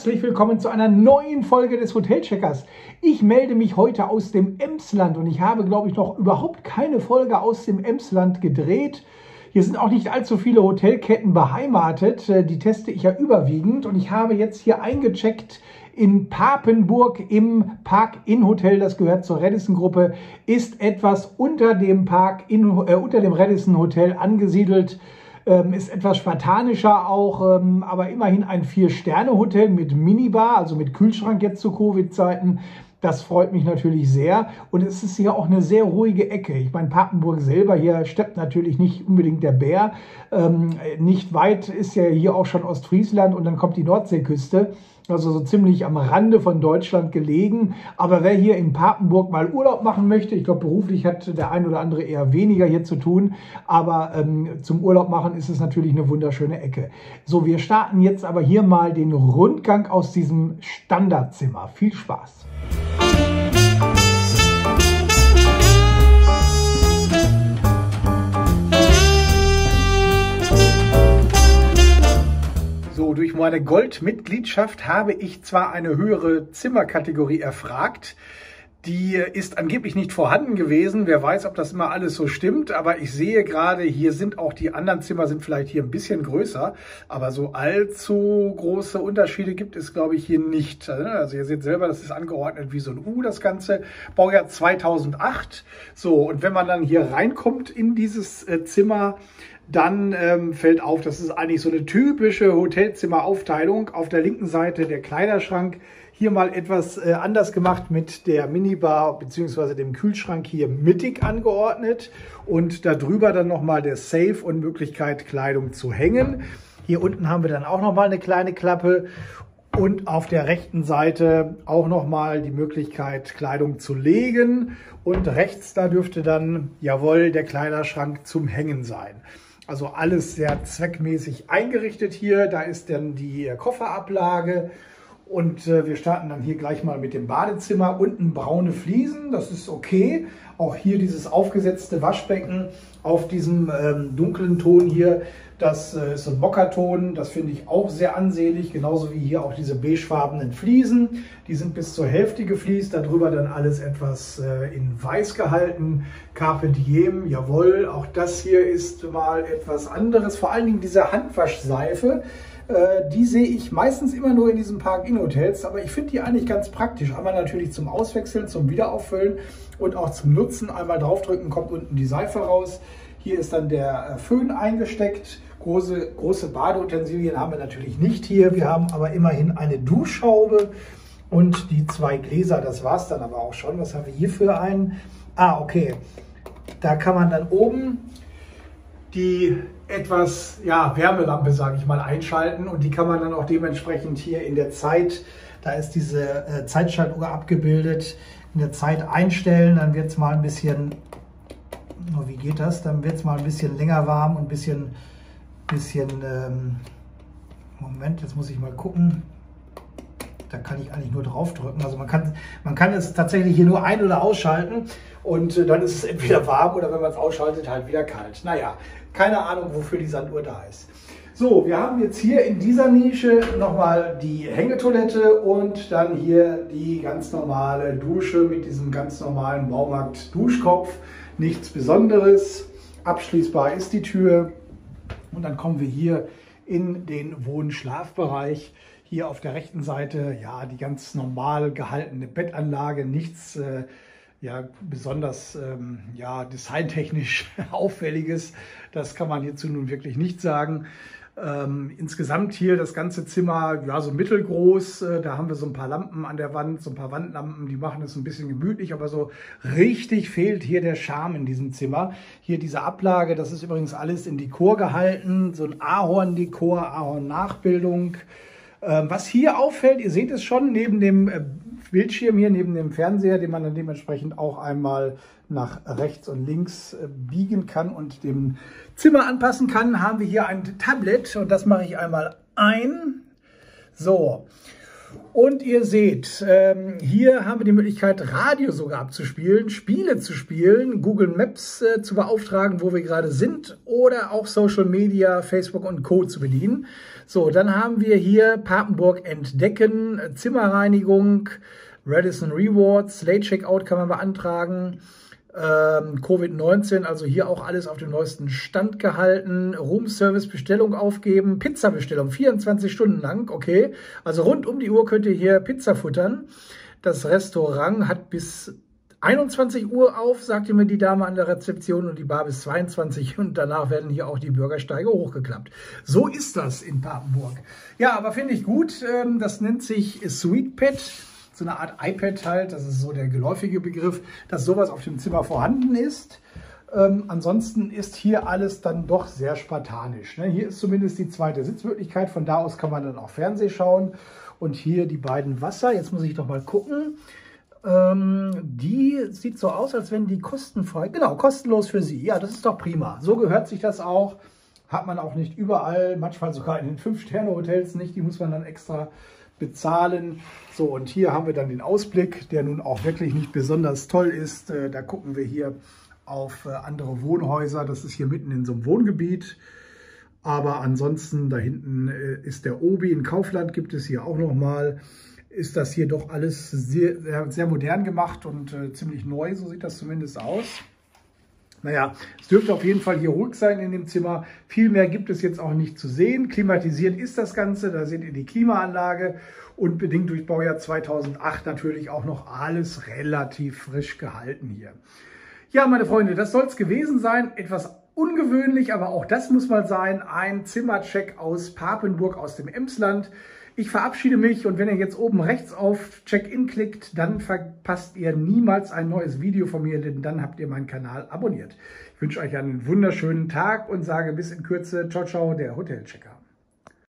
herzlich willkommen zu einer neuen Folge des Hotelcheckers. Ich melde mich heute aus dem Emsland und ich habe, glaube ich, noch überhaupt keine Folge aus dem Emsland gedreht. Hier sind auch nicht allzu viele Hotelketten beheimatet, äh, die teste ich ja überwiegend und ich habe jetzt hier eingecheckt in Papenburg im Park-In-Hotel, das gehört zur Radisson-Gruppe, ist etwas unter dem Park in, äh, unter dem Radisson Hotel angesiedelt ähm, ist etwas spartanischer auch, ähm, aber immerhin ein Vier-Sterne-Hotel mit Minibar, also mit Kühlschrank jetzt zu Covid-Zeiten. Das freut mich natürlich sehr. Und es ist hier auch eine sehr ruhige Ecke. Ich meine, Papenburg selber, hier steppt natürlich nicht unbedingt der Bär. Ähm, nicht weit ist ja hier auch schon Ostfriesland und dann kommt die Nordseeküste also so ziemlich am Rande von Deutschland gelegen. Aber wer hier in Papenburg mal Urlaub machen möchte, ich glaube beruflich hat der ein oder andere eher weniger hier zu tun, aber ähm, zum Urlaub machen ist es natürlich eine wunderschöne Ecke. So, wir starten jetzt aber hier mal den Rundgang aus diesem Standardzimmer. Viel Spaß! Durch meine Goldmitgliedschaft habe ich zwar eine höhere Zimmerkategorie erfragt, die ist angeblich nicht vorhanden gewesen. Wer weiß, ob das immer alles so stimmt. Aber ich sehe gerade, hier sind auch die anderen Zimmer sind vielleicht hier ein bisschen größer. Aber so allzu große Unterschiede gibt es, glaube ich, hier nicht. Also ihr seht selber, das ist angeordnet wie so ein U, das Ganze. Baujahr 2008. So, und wenn man dann hier reinkommt in dieses äh, Zimmer, dann ähm, fällt auf, das ist eigentlich so eine typische Hotelzimmeraufteilung. Auf der linken Seite der Kleiderschrank. Hier mal etwas äh, anders gemacht mit der Minibar bzw. dem Kühlschrank hier mittig angeordnet. Und darüber dann nochmal der Safe und Möglichkeit Kleidung zu hängen. Hier unten haben wir dann auch nochmal eine kleine Klappe. Und auf der rechten Seite auch nochmal die Möglichkeit, Kleidung zu legen. Und rechts, da dürfte dann, jawohl, der Kleiderschrank zum Hängen sein. Also alles sehr zweckmäßig eingerichtet hier. Da ist dann die Kofferablage. Und äh, wir starten dann hier gleich mal mit dem Badezimmer. Unten braune Fliesen, das ist okay. Auch hier dieses aufgesetzte Waschbecken auf diesem ähm, dunklen Ton hier. Das äh, ist ein Mokkaton, das finde ich auch sehr ansehnlich, genauso wie hier auch diese beigefarbenen Fliesen. Die sind bis zur Hälfte gefliest, darüber dann alles etwas äh, in weiß gehalten. Carpe Diem, jawohl, auch das hier ist mal etwas anderes. Vor allen Dingen diese Handwaschseife, die sehe ich meistens immer nur in diesen Park-In-Hotels, aber ich finde die eigentlich ganz praktisch. Einmal natürlich zum Auswechseln, zum Wiederauffüllen und auch zum Nutzen. Einmal draufdrücken, kommt unten die Seife raus. Hier ist dann der Föhn eingesteckt Große, große Badeutensilien haben wir natürlich nicht hier. Wir haben aber immerhin eine Duschhaube und die zwei Gläser. Das war es dann aber auch schon. Was haben wir hier für einen? Ah, okay. Da kann man dann oben die etwas ja, Wärmelampe, sage ich mal, einschalten und die kann man dann auch dementsprechend hier in der Zeit, da ist diese äh, Zeitschaltuhr abgebildet, in der Zeit einstellen. Dann wird es mal ein bisschen, oh, wie geht das? Dann wird es mal ein bisschen länger warm und ein bisschen bisschen, ähm, Moment, jetzt muss ich mal gucken. Da kann ich eigentlich nur drauf drücken. Also man kann, man kann es tatsächlich hier nur ein- oder ausschalten und äh, dann ist es entweder warm oder wenn man es ausschaltet, halt wieder kalt. Naja, keine Ahnung, wofür die Sanduhr da ist. So, wir haben jetzt hier in dieser Nische nochmal die Hängetoilette und dann hier die ganz normale Dusche mit diesem ganz normalen Baumarkt-Duschkopf. Nichts Besonderes. Abschließbar ist die Tür. Und dann kommen wir hier in den Wohn-Schlafbereich. Hier auf der rechten Seite, ja, die ganz normal gehaltene Bettanlage, nichts äh, ja, besonders ähm, ja, designtechnisch auffälliges. Das kann man hierzu nun wirklich nicht sagen. Ähm, insgesamt hier das ganze Zimmer, ja, so mittelgroß. Äh, da haben wir so ein paar Lampen an der Wand, so ein paar Wandlampen, die machen es ein bisschen gemütlich, aber so richtig fehlt hier der Charme in diesem Zimmer. Hier diese Ablage, das ist übrigens alles in Dekor gehalten, so ein Ahorn-Dekor, Ahorn-Nachbildung. Ähm, was hier auffällt, ihr seht es schon, neben dem äh, Bildschirm hier, neben dem Fernseher, den man dann dementsprechend auch einmal nach rechts und links äh, biegen kann und dem Zimmer anpassen kann, haben wir hier ein Tablet und das mache ich einmal ein. So, Und ihr seht, ähm, hier haben wir die Möglichkeit, Radio sogar abzuspielen, Spiele zu spielen, Google Maps äh, zu beauftragen, wo wir gerade sind, oder auch Social Media, Facebook und Co. zu bedienen. So, dann haben wir hier Papenburg entdecken, Zimmerreinigung, Radisson Rewards, Late Checkout kann man beantragen. Ähm, Covid-19, also hier auch alles auf dem neuesten Stand gehalten. Roomservice Bestellung aufgeben, Pizza-Bestellung 24 Stunden lang, okay. Also rund um die Uhr könnt ihr hier Pizza futtern. Das Restaurant hat bis 21 Uhr auf, sagte mir die Dame an der Rezeption und die Bar bis 22 und danach werden hier auch die Bürgersteige hochgeklappt. So ist das in Papenburg. Ja, aber finde ich gut. Ähm, das nennt sich Sweet Pet so eine Art iPad halt, das ist so der geläufige Begriff, dass sowas auf dem Zimmer vorhanden ist. Ähm, ansonsten ist hier alles dann doch sehr spartanisch. Ne? Hier ist zumindest die zweite Sitzmöglichkeit, von da aus kann man dann auch Fernseh schauen. Und hier die beiden Wasser, jetzt muss ich doch mal gucken. Ähm, die sieht so aus, als wenn die kostenfrei, genau, kostenlos für Sie. Ja, das ist doch prima. So gehört sich das auch. Hat man auch nicht überall, manchmal sogar in den Fünf-Sterne-Hotels nicht. Die muss man dann extra bezahlen. So, und hier haben wir dann den Ausblick, der nun auch wirklich nicht besonders toll ist. Äh, da gucken wir hier auf äh, andere Wohnhäuser. Das ist hier mitten in so einem Wohngebiet. Aber ansonsten, da hinten äh, ist der Obi in Kaufland, gibt es hier auch nochmal. Ist das hier doch alles sehr, sehr, modern gemacht und ziemlich neu, so sieht das zumindest aus. Naja, es dürfte auf jeden Fall hier ruhig sein in dem Zimmer. Viel mehr gibt es jetzt auch nicht zu sehen. Klimatisiert ist das Ganze, da seht ihr die Klimaanlage und bedingt durch Baujahr 2008 natürlich auch noch alles relativ frisch gehalten hier. Ja, meine Freunde, das soll es gewesen sein. Etwas ungewöhnlich, aber auch das muss mal sein. Ein Zimmercheck aus Papenburg aus dem Emsland. Ich verabschiede mich und wenn ihr jetzt oben rechts auf Check-in klickt, dann verpasst ihr niemals ein neues Video von mir, denn dann habt ihr meinen Kanal abonniert. Ich wünsche euch einen wunderschönen Tag und sage bis in Kürze, ciao, ciao, der Hotelchecker.